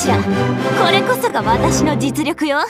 しらこれこそが私の実力よ。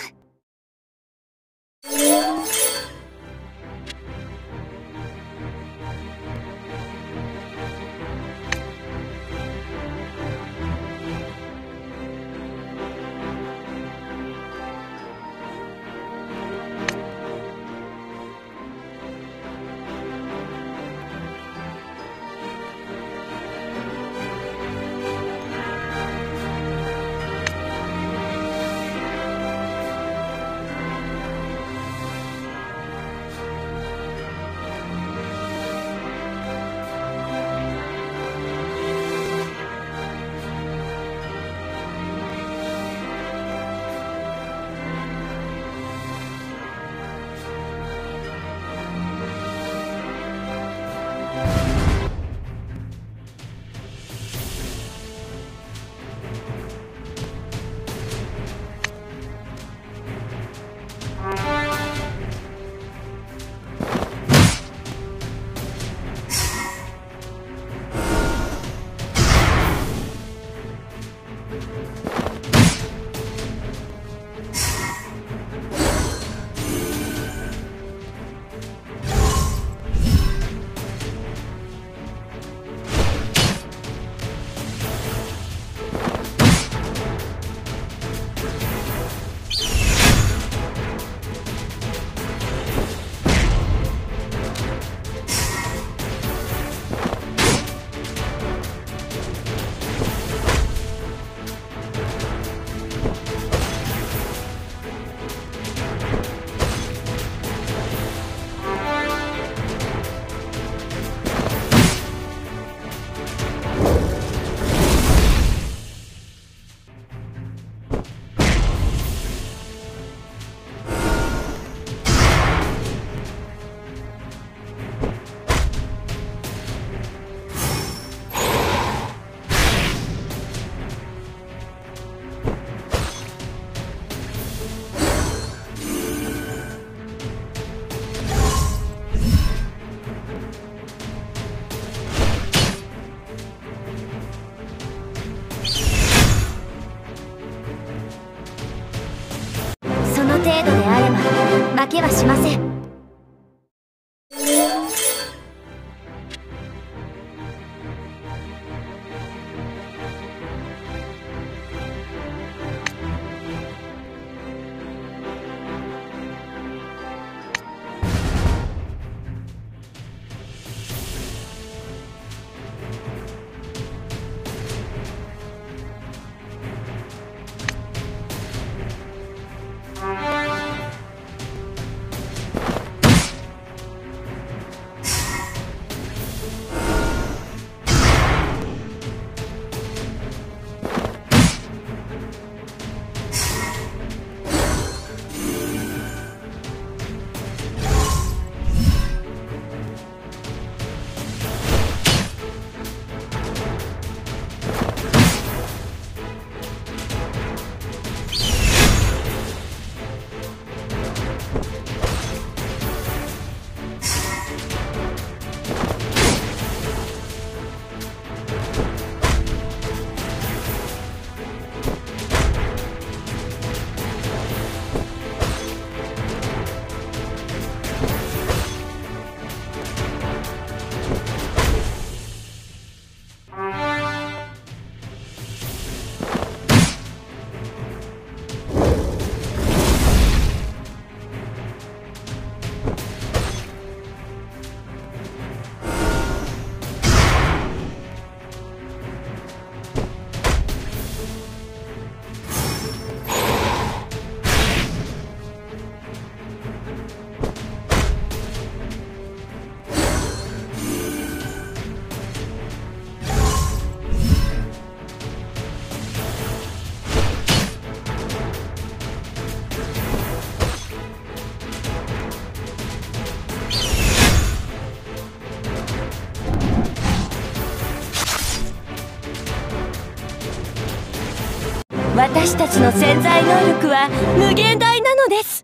私たちの潜在能力は無限大なのです。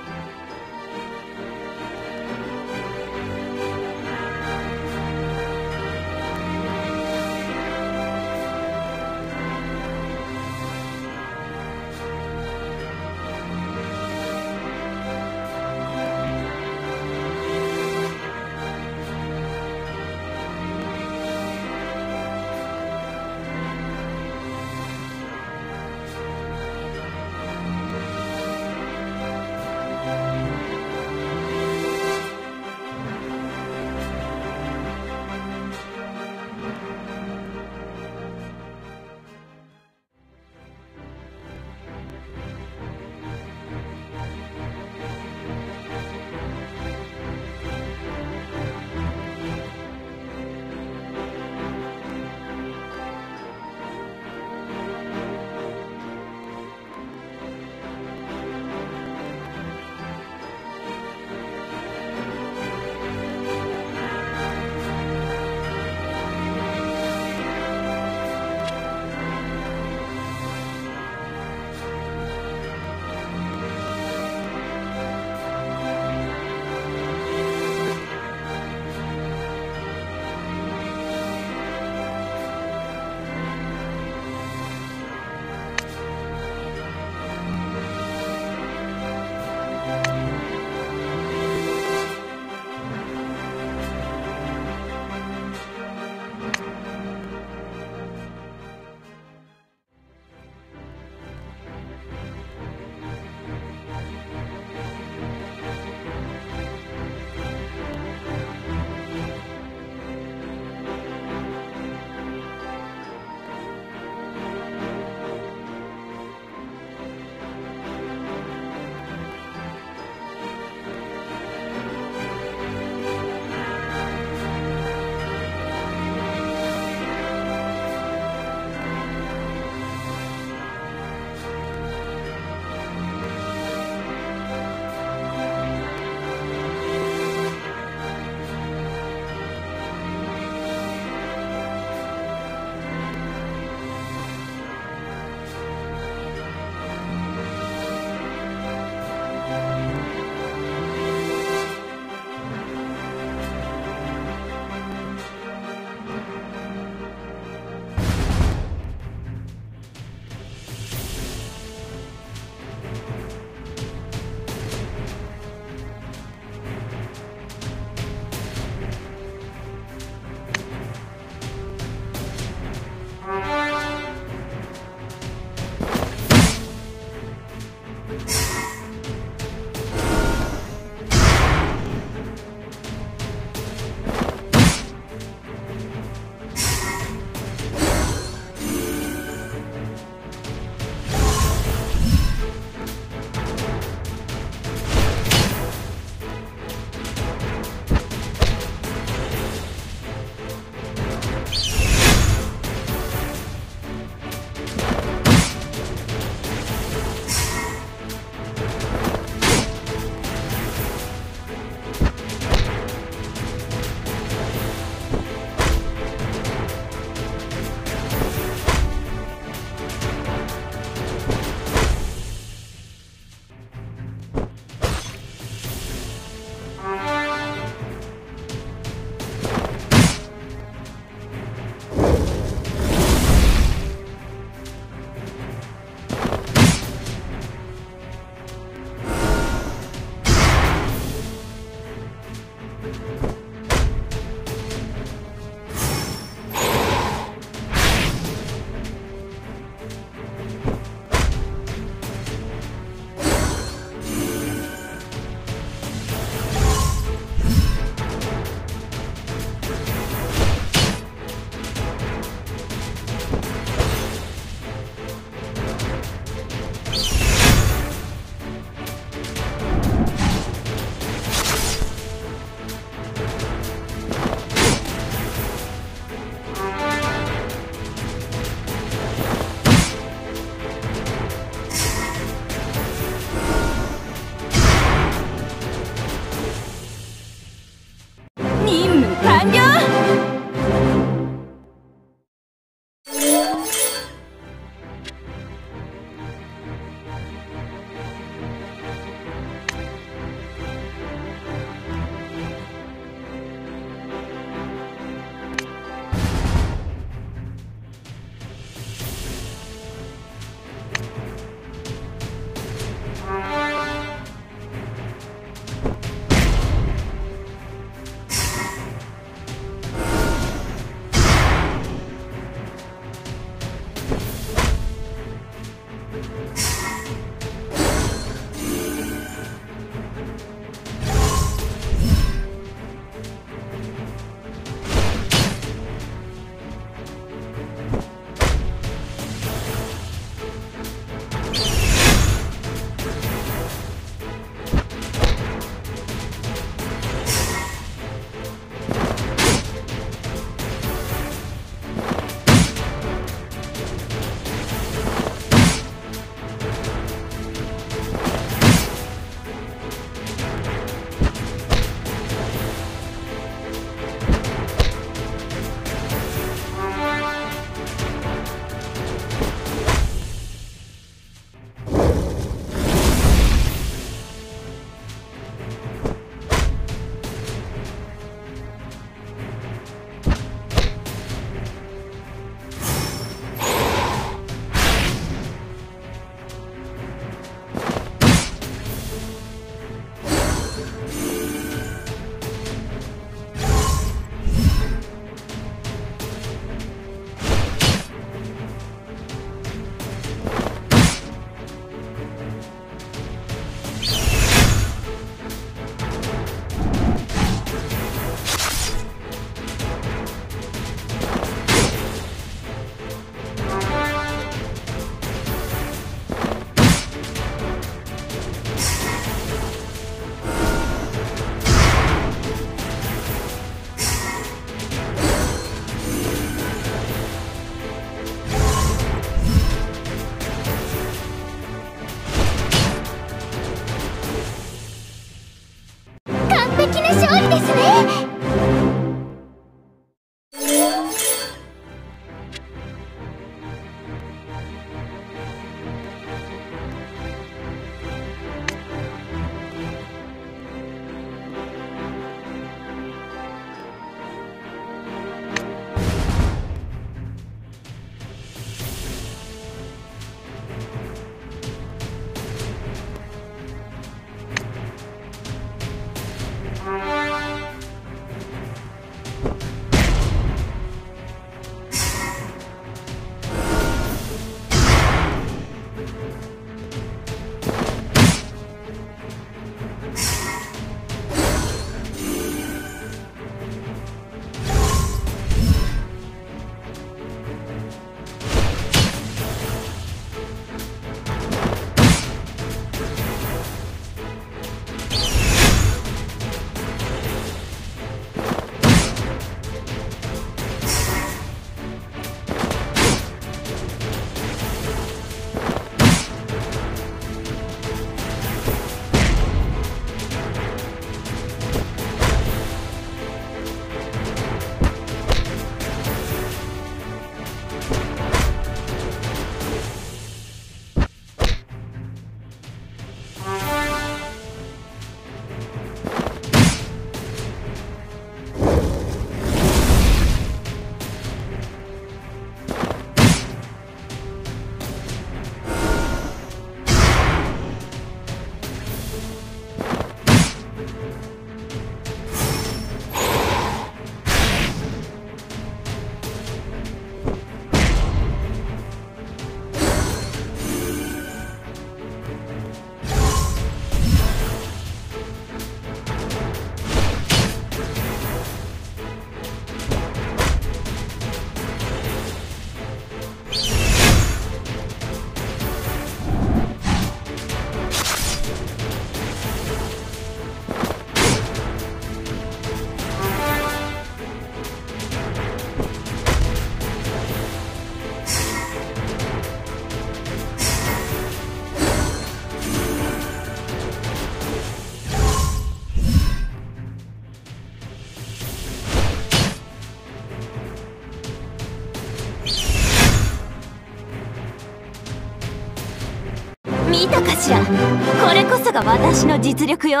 が私の実力よ。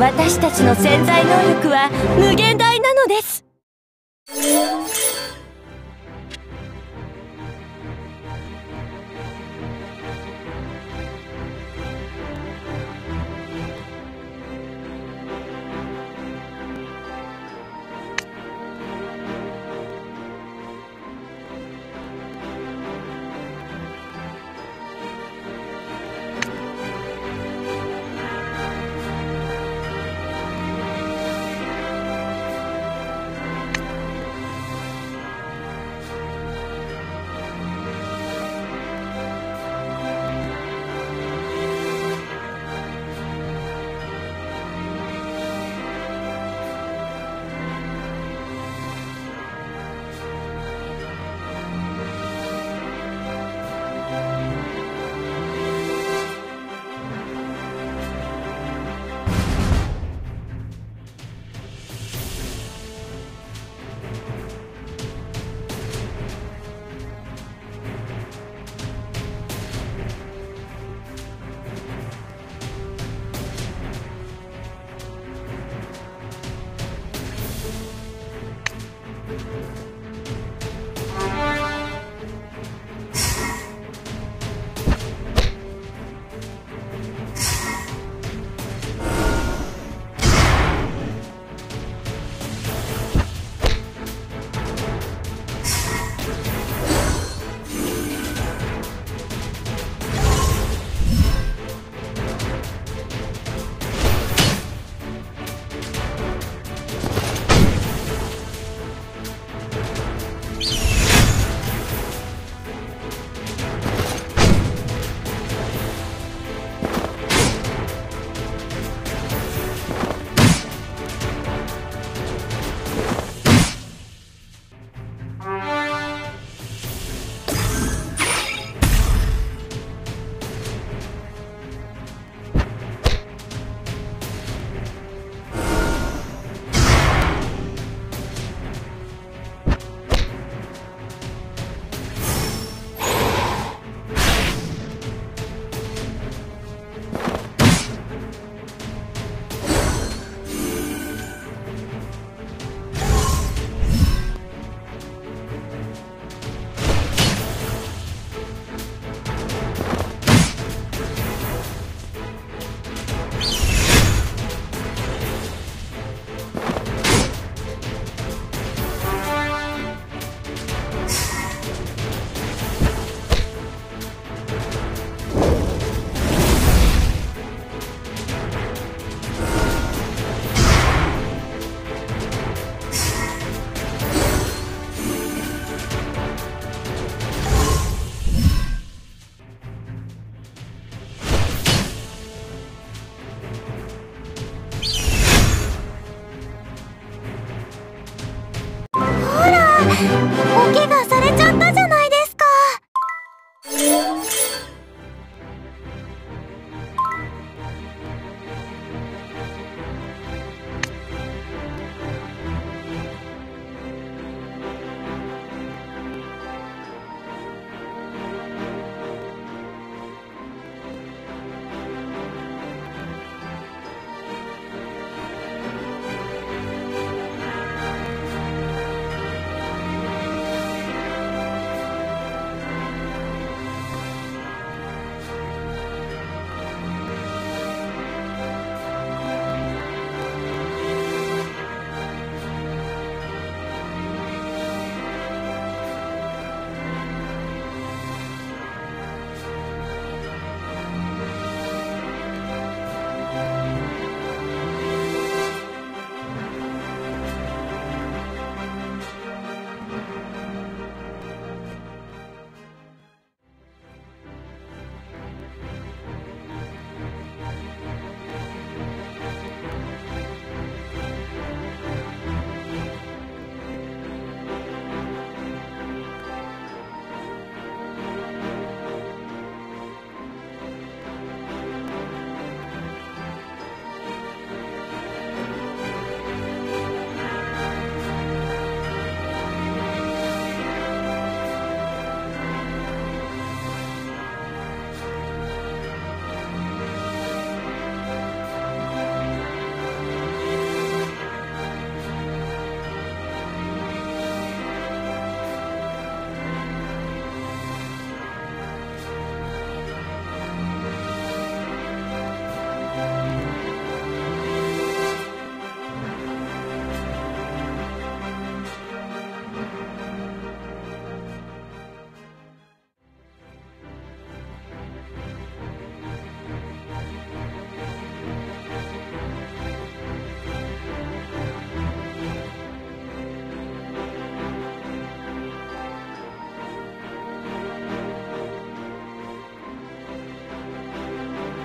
私たちの潜在能力は無限大なのです。